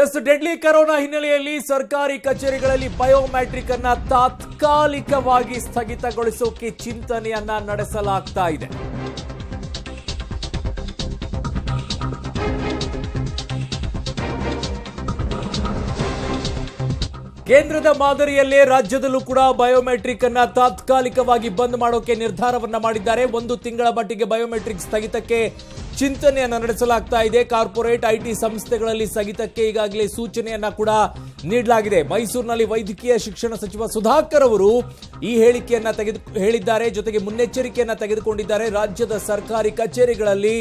S deadly corona ಹಿನ್ನೆಲೆಯಲ್ಲಿ ಸರ್ಕಾರಿ ಕಚೇರಿಗಳಲ್ಲಿ ಬಯೋಮ್ಯಾಟ್ರಿಕ್ ಅನ್ನ ತಾತ್ಕಾಲಿಕವಾಗಿ ಸ್ಥಗಿತಗೊಳಿಸೋಕೆ ಚಿಂತನೆಯನ್ನ ನಡೆಸಲಾಗ್ತಾ ಇದೆ. ಕೇಂದ್ರದ ಮಾದರಿಯಲ್ಲೇ ರಾಜ್ಯದಲ್ಲೂ ಕೂಡ ಬಯೋಮೆಟ್ರಿಕ್ ಅನ್ನ ತಾತ್ಕಾಲಿಕವಾಗಿ ಬಂದ್ ಮಾಡೋಕೆ ನಿರ್ಧಾರವನ್ನ ಮಾಡಿದ್ದಾರೆ. ಒಂದು ತಿಂಗಳ ಮಟ್ಟಿಗೆ ಬಯೋಮೆಟ್ರಿಕ್ ಸ್ಥಗಿತಕ್ಕೆ ಚಿಂತನೆಯನ್ನ ನಡೆಸಲಾಗ್ತಾ ಇದೆ. ಕಾರ್ಪೊರೇಟ್ ಐಟಿ ಸಂಸ್ಥೆಗಳಲ್ಲಿ ಸ್ಥಗಿತಕ್ಕೆ ಈಗಾಗಲೇ ಸೂಚನೆಯನ್ನ ಕೂಡ ನೀಡಲಾಗಿದೆ. ಮೈಸೂರಿನಲ್ಲಿ ವೈದ್ಯಕೀಯ ಶಿಕ್ಷಣ ಸಚಿವ ಸುಧಾಕರ್ ಅವರು ಈ ಹೇಳಿಕೆಯನ್ನ ತೆಗೆದು ಹೇಳಿದ್ದಾರೆ. ಜೊತೆಗೆ ಮುನ್ನೆಚ್ಚರಿಕೆಯನ್ನ ತೆಗೆದುಕೊಂಡಿದ್ದಾರೆ. ರಾಜ್ಯದ ಸರ್ಕಾರಿ ಕಚೇರಿಗಳಲ್ಲಿ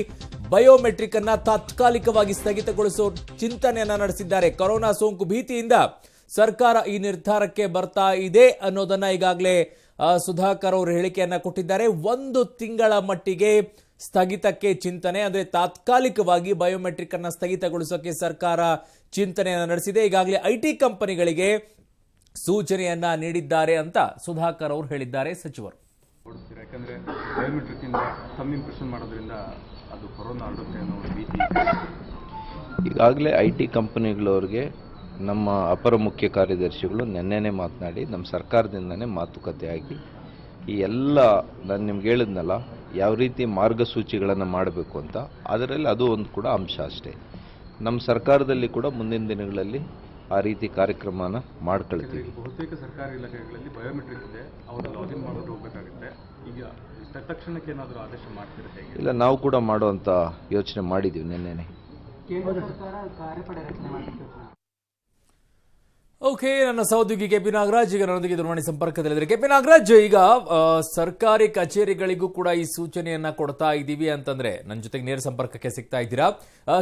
ಬಯೋಮೆಟ್ರಿಕ್ ಅನ್ನ ತಾತ್ಕಾಲಿಕವಾಗಿ ಸ್ಥಗಿತಗೊಳಿಸುವ ಚಿಂತನೆಯನ್ನ ನಡೆಸಿದ್ದಾರೆ. ಕೊರೋನಾ ಸೋಂಕು ಭೀತಿಯಿಂದ ಸರ್ಕಾರ ಈ ನಿರ್ಧಾರಕ್ಕೆ ಬರ್ತಾ ಇದೆ ಅನ್ನೋದನ್ನ ಈಗಾಗಲೇ ಸುಧಾಕರ್ ಅವರು ಹೇಳಿಕೆಯನ್ನ ಕೊಟ್ಟಿದ್ದಾರೆ. ಒಂದು ತಿಂಗಳ ಮಟ್ಟಿಗೆ ಸ್ಥಗಿತಕ್ಕೆ ಚಿಂತನೆ ಅಂದ್ರೆ ತಾತ್ಕಾಲಿಕವಾಗಿ ಬಯೋಮೆಟ್ರಿಕ್ ಅನ್ನ ಸ್ಥಗಿತಗೊಳಿಸೋಕೆ ಸರ್ಕಾರ ಚಿಂತನೆಯನ್ನ ನಡೆಸಿದೆ. ಈಗಾಗಲೇ ಐಟಿ ಕಂಪನಿಗಳಿಗೆ ಸೂಚನೆಯನ್ನ ನೀಡಿದ್ದಾರೆ ಅಂತ ಸುಧಾಕರ್ ಅವರು ಹೇಳಿದ್ದಾರೆ ಸಚಿವರು. ಯಾಕಂದ್ರೆ ಬಯೋಮೆಟ್ರಿಕ್ ತಮ್ಮ ಇಂಪ್ರೆಷನ್ ಮಾಡೋದ್ರಿಂದ ಅದು ಕೊರೋನಾ ಹರಡುತ್ತೆ ಅನ್ನೋ ಒಂದು ಭೀತಿ. ಈಗಾಗಲೇ ಐ ಟಿ ಕಂಪನಿಗಳವ್ರಿಗೆ ನಮ್ಮ ಅಪರ ಮುಖ್ಯ ಕಾರ್ಯದರ್ಶಿಗಳು ನಿನ್ನೆನೇ ಮಾತನಾಡಿ ನಮ್ಮ ಸರ್ಕಾರದಿಂದನೇ ಮಾತುಕತೆಯಾಗಿ ಈ ಎಲ್ಲ ನಾನು ನಿಮ್ಗೆ ಹೇಳಿದ್ನಲ್ಲ ಯಾವ ರೀತಿ ಮಾರ್ಗಸೂಚಿಗಳನ್ನು ಮಾಡಬೇಕು ಅಂತ ಅದರಲ್ಲಿ ಅದು ಒಂದು ಕೂಡ ಅಂಶ ಅಷ್ಟೇ. ನಮ್ಮ ಸರ್ಕಾರದಲ್ಲಿ ಕೂಡ ಮುಂದಿನ ದಿನಗಳಲ್ಲಿ ಆ ರೀತಿ ಕಾರ್ಯಕ್ರಮನ ಮಾಡ್ಕೊಳ್ತೀವಿ. ಬಹುತೇಕ ಸರ್ಕಾರಿ ಇಲಾಖೆಗಳಲ್ಲಿ ಬಯೋಮೆಟ್ರಿಕ್ ಇದೆ ಅವರು ಲಾಗಿನ್ ಮಾಡೋದು ಹೋಗಬೇಕಾಗುತ್ತೆ. ಈಗ ತಕ್ಷಣಕ್ಕೆ ಏನಾದರೂ ಆದೇಶ ಮಾಡ್ತಿರುತ್ತೆ ಇಲ್ಲ ನಾವು ಕೂಡ ಮಾಡುವಂಥ ಯೋಚನೆ ಮಾಡಿದ್ದೀವಿ ನಿನ್ನೆನೆ. ಓಕೆ, ನನ್ನ ಸಹೋದ್ಯೋಗಿ ಕೆ ಪಿ ನಾಗರಾಜ್, ಈಗ ನನ್ನೊಂದಿಗೆ ದೂರವಾಣಿ ಸಂಪರ್ಕದಲ್ಲಿದ್ದಾರೆ. ಕೆ ಪಿ ನಾಗರಾಜ್, ಈಗ ಸರ್ಕಾರಿ ಕಚೇರಿಗಳಿಗೂ ಕೂಡ ಈ ಸೂಚನೆಯನ್ನ ಕೊಡ್ತಾ ಇದ್ದೀವಿ ಅಂತಂದ್ರೆ ನನ್ನ ಜೊತೆಗೆ ನೇರ ಸಂಪರ್ಕಕ್ಕೆ ಸಿಗ್ತಾ ಇದ್ದೀರಾ?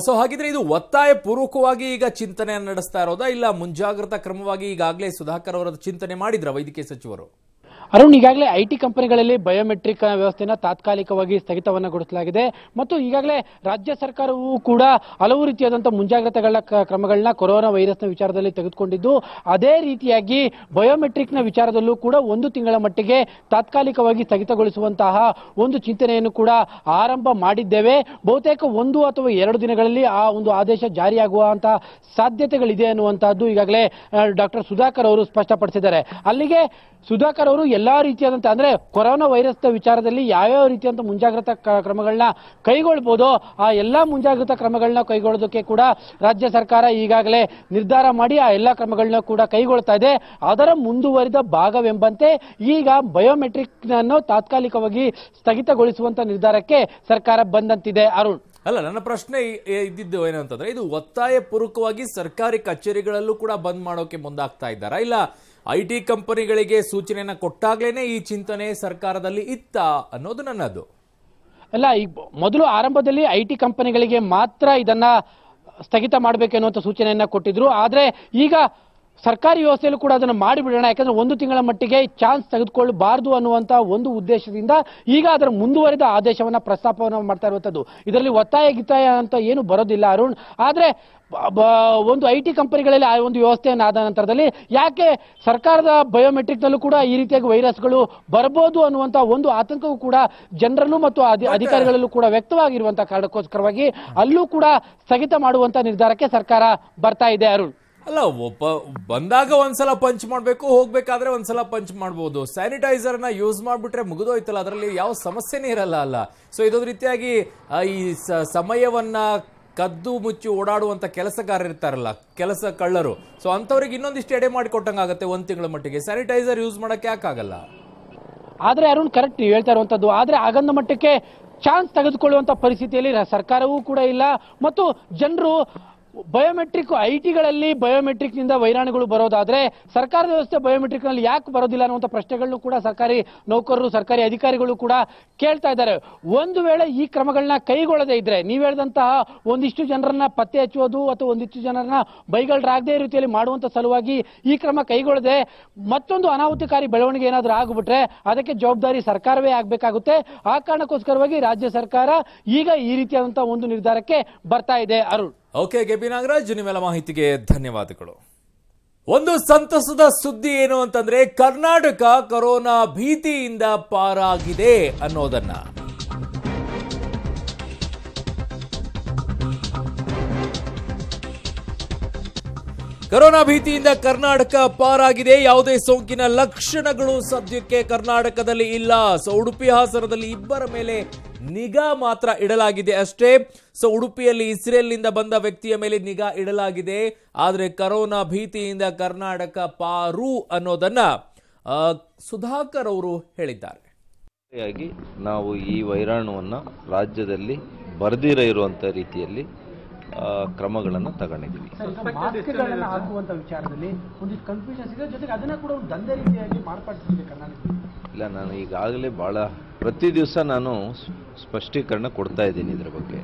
ಸೊ ಹಾಗಿದ್ರೆ ಇದು ಒತ್ತಾಯ ಪೂರ್ವಕವಾಗಿ ಈಗ ಚಿಂತನೆಯನ್ನು ನಡೆಸ್ತಾ ಇರೋದಾ? ಇಲ್ಲ ಮುಂಜಾಗ್ರತಾ ಕ್ರಮವಾಗಿ ಈಗಾಗಲೇ ಸುಧಾಕರ್ ಅವರ ಚಿಂತನೆ ಮಾಡಿದ್ರ ವೈದ್ಯಕೀಯ ಸಚಿವರು? ಅರುಣ್ ಈಗಾಗಲೇ ಐಟಿ ಕಂಪನಿಗಳಲ್ಲಿ ಬಯೋಮೆಟ್ರಿಕ್ ವ್ಯವಸ್ಥೆಯನ್ನು ತಾತ್ಕಾಲಿಕವಾಗಿ ಸ್ಥಗಿತವನ್ನಗೊಳಿಸಲಾಗಿದೆ. ಮತ್ತು ಈಗಾಗಲೇ ರಾಜ್ಯ ಸರ್ಕಾರವು ಕೂಡ ಹಲವು ರೀತಿಯಾದಂಥ ಮುಂಜಾಗ್ರತೆಗಳ ಕ್ರಮಗಳನ್ನ ಕೊರೋನಾ ವೈರಸ್ನ ವಿಚಾರದಲ್ಲಿ ತೆಗೆದುಕೊಂಡಿದ್ದು, ಅದೇ ರೀತಿಯಾಗಿ ಬಯೋಮೆಟ್ರಿಕ್ನ ವಿಚಾರದಲ್ಲೂ ಕೂಡ ಒಂದು ತಿಂಗಳ ಮಟ್ಟಿಗೆ ತಾತ್ಕಾಲಿಕವಾಗಿ ಸ್ಥಗಿತಗೊಳಿಸುವಂತಹ ಒಂದು ಚಿಂತನೆಯನ್ನು ಕೂಡ ಆರಂಭ ಮಾಡಿದ್ದೇವೆ. ಬಹುತೇಕ ಒಂದು ಅಥವಾ ಎರಡು ದಿನಗಳಲ್ಲಿ ಆ ಒಂದು ಆದೇಶ ಜಾರಿಯಾಗುವಂತಹ ಸಾಧ್ಯತೆಗಳಿದೆ ಅನ್ನುವಂತಹದ್ದು ಈಗಾಗಲೇ ಡಾಕ್ಟರ್ ಸುಧಾಕರ್ ಅವರು ಸ್ಪಷ್ಟಪಡಿಸಿದ್ದಾರೆ. ಅಲ್ಲಿಗೆ ಸುಧಾಕರ್ ಅವರು ಎಲ್ಲಾ ರೀತಿಯಾದಂತಹ ಅಂದ್ರೆ ಕೊರೋನಾ ವೈರಸ್ ವಿಚಾರದಲ್ಲಿ ಯಾವ್ಯಾವ ರೀತಿಯಂತ ಮುಂಜಾಗ್ರತಾ ಕ್ರಮಗಳನ್ನ ಕೈಗೊಳ್ಬೋದು, ಆ ಎಲ್ಲಾ ಮುಂಜಾಗ್ರತಾ ಕ್ರಮಗಳನ್ನ ಕೈಗೊಳ್ಳೋದಕ್ಕೆ ಕೂಡ ರಾಜ್ಯ ಸರ್ಕಾರ ಈಗಾಗಲೇ ನಿರ್ಧಾರ ಮಾಡಿ ಆ ಎಲ್ಲಾ ಕ್ರಮಗಳನ್ನ ಕೂಡ ಕೈಗೊಳ್ತಾ ಇದೆ. ಅದರ ಮುಂದುವರಿದ ಭಾಗವೆಂಬಂತೆ ಈಗ ಬಯೋಮೆಟ್ರಿಕ್ ಅನ್ನು ತಾತ್ಕಾಲಿಕವಾಗಿ ಸ್ಥಗಿತಗೊಳಿಸುವಂತ ನಿರ್ಧಾರಕ್ಕೆ ಸರ್ಕಾರ ಬಂದಂತಿದೆ. ಅರುಣ್. ಅಲ್ಲ, ನನ್ನ ಪ್ರಶ್ನೆ ಇದ್ದಿದ್ದು ಏನಂತಂದ್ರೆ ಇದು ಒತ್ತಾಯ ಪೂರ್ವಕವಾಗಿ ಸರ್ಕಾರಿ ಕಚೇರಿಗಳಲ್ಲೂ ಕೂಡ ಬಂದ್ ಮಾಡೋಕೆ ಮುಂದಾಗ್ತಾ ಇದ್ದಾರಾ? ಇಲ್ಲ, ಐ ಟಿ ಕಂಪನಿಗಳಿಗೆ ಸೂಚನೆಯನ್ನ ಕೊಟ್ಟಾಗ್ಲೇನೆ ಈ ಚಿಂತನೆ ಸರ್ಕಾರದಲ್ಲಿ ಇತ್ತ ಅನ್ನೋದು ನನ್ನದು. ಅಲ್ಲ, ಈ ಮೊದಲು ಆರಂಭದಲ್ಲಿ ಐ ಟಿ ಕಂಪನಿಗಳಿಗೆ ಮಾತ್ರ ಇದನ್ನ ಸ್ಥಗಿತ ಮಾಡಬೇಕೆನ್ನುವಂತ ಸೂಚನೆಯನ್ನ ಕೊಟ್ಟಿದ್ರು. ಆದ್ರೆ ಈಗ ಸರ್ಕಾರಿ ವ್ಯವಸ್ಥೆಯಲ್ಲೂ ಕೂಡ ಅದನ್ನು ಮಾಡಿಬಿಡೋಣ. ಯಾಕಂದ್ರೆ ಒಂದು ತಿಂಗಳ ಮಟ್ಟಿಗೆ ಚಾನ್ಸ್ ತೆಗೆದುಕೊಳ್ಳಬಾರದು ಅನ್ನುವಂತ ಒಂದು ಉದ್ದೇಶದಿಂದ ಈಗ ಅದರ ಮುಂದುವರಿದ ಆದೇಶವನ್ನ ಪ್ರಸ್ತಾಪವನ್ನು ಮಾಡ್ತಾ ಇರುವಂತದ್ದು. ಇದರಲ್ಲಿ ಒತ್ತಾಯ ಗಿತ್ತಾಯ ಅಂತ ಏನು ಬರೋದಿಲ್ಲ ಅರುಣ್. ಆದ್ರೆ ಒಂದು ಐ ಟಿ ಕಂಪನಿಗಳಲ್ಲಿ ಆ ಒಂದು ವ್ಯವಸ್ಥೆಯನ್ನು ಆದ ನಂತರದಲ್ಲಿ ಯಾಕೆ ಸರ್ಕಾರದ ಬಯೋಮೆಟ್ರಿಕ್ ನಲ್ಲೂ ಕೂಡ ಈ ರೀತಿಯಾಗಿ ವೈರಸ್ಗಳು ಬರಬಹುದು ಅನ್ನುವಂತ ಒಂದು ಆತಂಕವೂ ಕೂಡ ಜನರಲ್ಲೂ ಮತ್ತು ಅಧಿ- ಅಧಿಕಾರಿಗಳಲ್ಲೂ ಕೂಡ ವ್ಯಕ್ತವಾಗಿರುವಂತಹ ಕಾರಣಕ್ಕೋಸ್ಕರವಾಗಿ ಅಲ್ಲೂ ಕೂಡ ಸ್ಥಗಿತ ಮಾಡುವಂತಹ ನಿರ್ಧಾರಕ್ಕೆ ಸರ್ಕಾರ ಬರ್ತಾ ಇದೆ ಅರುಣ್. ಅಲ್ಲ, ಒಬ್ಬ ಬಂದಾಗ ಒಂದ್ಸಲ ಪಂಚ್ ಮಾಡಬೇಕು, ಹೋಗ್ಬೇಕಾದ್ರೆ ಒಂದ್ಸಲ ಪಂಚ್ ಮಾಡ್ಬೋದು. ಸ್ಯಾನಿಟೈಸರ್ನ ಯೂಸ್ ಮಾಡ್ಬಿಟ್ರೆ ಮುಗಿದೋಯ್ತಲ್ಲ, ಅದರಲ್ಲಿ ಯಾವ ಸಮಸ್ಯೆನೇ ಇರಲ್ಲ ಅಲ್ಲ. ಸೊ ಇದೊಂದು ರೀತಿಯಾಗಿ ಈ ಸಮಯವನ್ನ ಕದ್ದು ಮುಚ್ಚಿ ಓಡಾಡುವಂಥ ಕೆಲಸಗಾರ ಇರ್ತಾರಲ್ಲ, ಕೆಲಸ ಕಳ್ಳರು. ಸೊ ಅಂತವ್ರಿಗೆ ಇನ್ನೊಂದಿಷ್ಟು ಎಡೆ ಮಾಡಿ ಕೊಟ್ಟಂಗಾಗತ್ತೆ ಒಂದ್ ತಿಂಗಳ ಮಟ್ಟಿಗೆ. ಸ್ಯಾನಿಟೈಸರ್ ಯೂಸ್ ಮಾಡಕ್ಕೆ ಯಾಕಾಗಲ್ಲ ಆದ್ರೆ ಅರುಣ್ ಕರೆಕ್ಟ್ ನೀವು ಹೇಳ್ತಾ ಇರುವಂಥದ್ದು ಆದ್ರೆ ಆಗಂದ ಮಟ್ಟಕ್ಕೆ ಚಾನ್ಸ್ ತೆಗೆದುಕೊಳ್ಳುವಂಥ ಪರಿಸ್ಥಿತಿಯಲ್ಲಿ ಸರ್ಕಾರವೂ ಕೂಡ ಇಲ್ಲ. ಮತ್ತು ಜನರು ಬಯೋಮೆಟ್ರಿಕ್ ಐ ಟಿಗಳಲ್ಲಿ ಬಯೋಮೆಟ್ರಿಕ್ನಿಂದ ವೈರಾಣುಗಳು ಬರೋದಾದ್ರೆ ಸರ್ಕಾರದ ವ್ಯವಸ್ಥೆ ಬಯೋಮೆಟ್ರಿಕ್ನಲ್ಲಿ ಯಾಕೆ ಬರೋದಿಲ್ಲ ಅನ್ನುವಂಥ ಪ್ರಶ್ನೆಗಳನ್ನು ಕೂಡ ಸರ್ಕಾರಿ ನೌಕರರು, ಸರ್ಕಾರಿ ಅಧಿಕಾರಿಗಳು ಕೂಡ ಕೇಳ್ತಾ ಇದ್ದಾರೆ. ಒಂದು ವೇಳೆ ಈ ಕ್ರಮಗಳನ್ನ ಕೈಗೊಳ್ಳದೇ ಇದ್ರೆ, ನೀವು ಹೇಳಿದಂತಹ ಒಂದಿಷ್ಟು ಜನರನ್ನ ಪತ್ತೆ ಹಚ್ಚುವುದು ಅಥವಾ ಒಂದಿಷ್ಟು ಜನರನ್ನ ಬೈಗಳರಾಗದೇ ರೀತಿಯಲ್ಲಿ ಮಾಡುವಂತ ಸಲುವಾಗಿ ಈ ಕ್ರಮ ಕೈಗೊಳ್ಳದೆ ಮತ್ತೊಂದು ಅನಾಹುತಕಾರಿ ಬೆಳವಣಿಗೆ ಏನಾದರೂ ಆಗ್ಬಿಟ್ರೆ ಅದಕ್ಕೆ ಜವಾಬ್ದಾರಿ ಸರ್ಕಾರವೇ ಆಗಬೇಕಾಗುತ್ತೆ. ಆ ಕಾರಣಕ್ಕೋಸ್ಕರವಾಗಿ ರಾಜ್ಯ ಸರ್ಕಾರ ಈಗ ಈ ರೀತಿಯಾದಂತಹ ಒಂದು ನಿರ್ಧಾರಕ್ಕೆ ಬರ್ತಾ ಇದೆ. Arun. Okay K P Nagaraj ನಿಮ್ಮೆಲ್ಲ ಮಾಹಿತಿಗೆ ಧನ್ಯವಾದಗಳು. ಒಂದು ಸಂತಸದ ಸುದ್ದಿ ಏನು ಅಂತಂದ್ರೆ, ಕರ್ನಾಟಕ ಕೊರೋನಾ ಭೀತಿಯಿಂದ ಪಾರಾಗಿದೆ ಅನ್ನೋದನ್ನ. ಕೊರೋನಾ ಭೀತಿಯಿಂದ ಕರ್ನಾಟಕ ಪಾರಾಗಿದೆ. ಯಾವುದೇ ಸೋಂಕಿನ ಲಕ್ಷಣಗಳು ಸದ್ಯಕ್ಕೆ ಕರ್ನಾಟಕದಲ್ಲಿ ಇಲ್ಲ. ಸೊ ಉಡುಪಿ ಹಾಸನದಲ್ಲಿ ಇಬ್ಬರ ಮೇಲೆ ನಿಗಾ ಮಾತ್ರ ಇಡಲಾಗಿದೆ ಅಷ್ಟೇ. ಸೊ ಉಡುಪಿಯಲ್ಲಿ ಇಸ್ರೇಲ್ನಿಂದ ಬಂದ ವ್ಯಕ್ತಿಯ ಮೇಲೆ ನಿಗಾ ಇಡಲಾಗಿದೆ. ಆದರೆ ಕರೋನಾ ಭೀತಿಯಿಂದ ಕರ್ನಾಟಕ ಪಾರು ಅನ್ನೋದನ್ನ ಸುಧಾಕರ್ ಅವರು ಹೇಳಿದ್ದಾರೆ. ಹಾಗಾಗಿ ನಾವು ಈ ವೈರಾಣುವನ್ನು ರಾಜ್ಯದಲ್ಲಿ ಬರ್ದಿರ ಇರುವಂಥ ರೀತಿಯಲ್ಲಿ ಕ್ರಮಗಳನ್ನು ತಗೊಂಡಿದ್ದೀವಿ. ಮಾಸ್ಕ್ಗಳನ್ನ ಹಾಕುವಂತ ವಿಚಾರದಲ್ಲಿ ಒಂದಿಷ್ಟು ಕನ್ಫ್ಯೂಷನ್ಸ್ ಇದೆ. ಜೊತೆಗೆ ಅದನ್ನ ಕೂಡ ಒಂದು ದಂಧೆ ರೀತಿಯಾಗಿ ಮಾರ್ಪಡಿಸಿದೆ ಕರ್ನಾಟಕ ಇಲ್ಲ ನಾನು ಈಗಾಗಲೇ ಭಾಳ ಪ್ರತಿ ದಿವಸ ನಾನು ಸ್ಪಷ್ಟೀಕರಣ ಕೊಡ್ತಾ ಇದ್ದೀನಿ ಇದ್ರ ಬಗ್ಗೆ.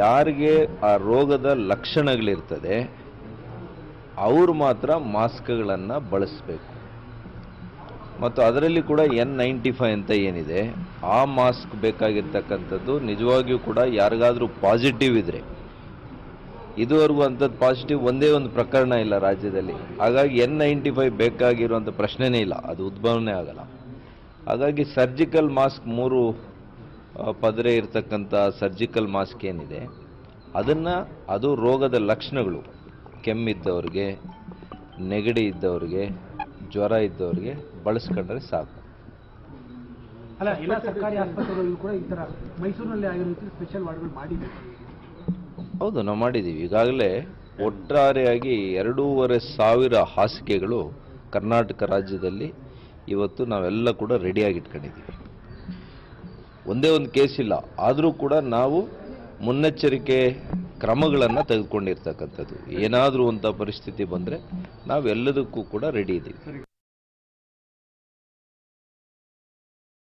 ಯಾರಿಗೆ ಆ ರೋಗದ ಲಕ್ಷಣಗಳಿರ್ತದೆ, ಅವರು ಮಾತ್ರ ಮಾಸ್ಕ್ಗಳನ್ನು ಬಳಸಬೇಕು. ಮತ್ತು ಅದರಲ್ಲಿ ಕೂಡ ಎನ್ ನೈಂಟಿ ಫೈವ್ ಅಂತ ಏನಿದೆ, ಆ ಮಾಸ್ಕ್ ಬೇಕಾಗಿರ್ತಕ್ಕಂಥದ್ದು ನಿಜವಾಗಿಯೂ ಕೂಡ ಯಾರಿಗಾದರೂ ಪಾಸಿಟಿವ್ ಇದ್ದರೆ ಇದುವರೆಗೂ ಅಂಥದ್ದು ಪಾಸಿಟಿವ್ ಒಂದೇ ಒಂದು ಪ್ರಕರಣ ಇಲ್ಲ ರಾಜ್ಯದಲ್ಲಿ. ಹಾಗಾಗಿ ಎನ್ ನೈಂಟಿ ಫೈವ್ ಬೇಕಾಗಿರುವಂಥ ಪ್ರಶ್ನೆನೇ ಇಲ್ಲ, ಅದು ಉದ್ಭವನೇ ಆಗಲ್ಲ. ಹಾಗಾಗಿ ಸರ್ಜಿಕಲ್ ಮಾಸ್ಕ್ ಮೂರು ಪದರೆ ಇರತಕ್ಕಂಥ ಸರ್ಜಿಕಲ್ ಮಾಸ್ಕ್ ಏನಿದೆ ಅದನ್ನು ಅದು ರೋಗದ ಲಕ್ಷಣಗಳು ಕೆಮ್ಮಿದ್ದವ್ರಿಗೆ ನೆಗಡಿ ಇದ್ದವ್ರಿಗೆ ಜ್ವರ ಇದ್ದವ್ರಿಗೆ ಬಳಸ್ಕೊಂಡ್ರೆ ಸಾಕು. ಅಲ್ಲ ಎಲ್ಲ ಸರ್ಕಾರಿ ಆಸ್ಪತ್ರೆಗಳು ಕೂಡ ಈ ತರ ಮೈಸೂರಿನಲ್ಲಿ ಆಗಿರೋ ಸ್ಪೆಷಲ್ ವಾರ್ಡ್ಗಳು ಮಾಡಿದೆ ಹೌದು ನಾವು ಮಾಡಿದ್ದೀವಿ. ಈಗಾಗಲೇ ಒಟ್ಟಾರೆಯಾಗಿ ಎರಡೂವರೆ ಸಾವಿರ ಹಾಸಿಗೆಗಳು ಕರ್ನಾಟಕ ರಾಜ್ಯದಲ್ಲಿ ಇವತ್ತು ನಾವೆಲ್ಲ ಕೂಡ ರೆಡಿಯಾಗಿ ಇಟ್ಕೊಂಡಿದ್ದೀವಿ ಒಂದೇ ಒಂದು ಕೇಸ್ ಇಲ್ಲ. ಆದರೂ ಕೂಡ ನಾವು ಮುನ್ನೆಚ್ಚರಿಕೆ ಕ್ರಮಗಳನ್ನು ತೆಗೆದುಕೊಂಡಿರ್ತಕ್ಕಂಥದ್ದು. ಏನಾದರೂ ಅಂತ ಪರಿಸ್ಥಿತಿ ಬಂದರೆ ನಾವೆಲ್ಲದಕ್ಕೂ ಕೂಡ ರೆಡಿ ಇದ್ದೀವಿ